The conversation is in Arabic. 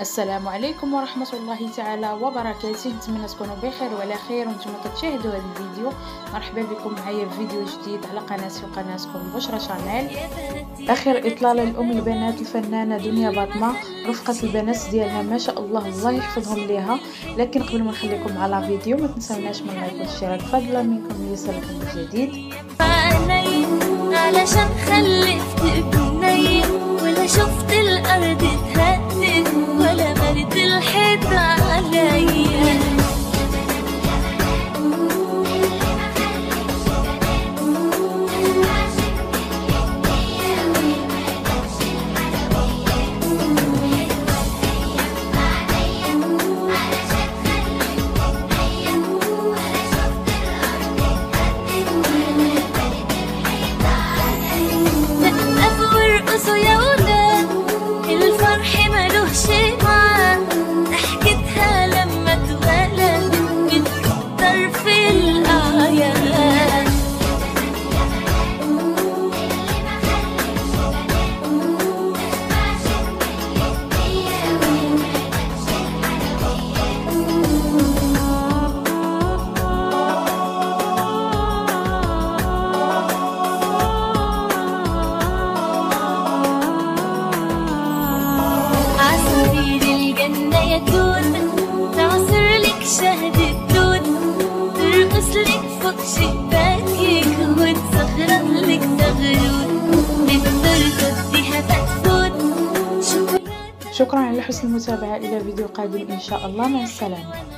السلام عليكم ورحمة الله تعالى وبركاته. نتمنى تكونوا بخير وعلى خير. وأنتم كتشاهدوا هذا الفيديو مرحبا بكم. معايا في فيديو جديد على قناتي وقناتكم بشرى شانيل. اخر اطلاله لام البنات الفنانة دنيا باطمة. رفقة البنات ديالها ما شاء الله الله يحفظهم ليها. لكن قبل ما نخليكم على فيديو ما تنسوناش من لايك والاشتراك فضلا منكم ليصلكم الجديد. علشان خلفت 所有 شكرا. على حسن المتابعة إلى فيديو قادم إن شاء الله. مع السلامة.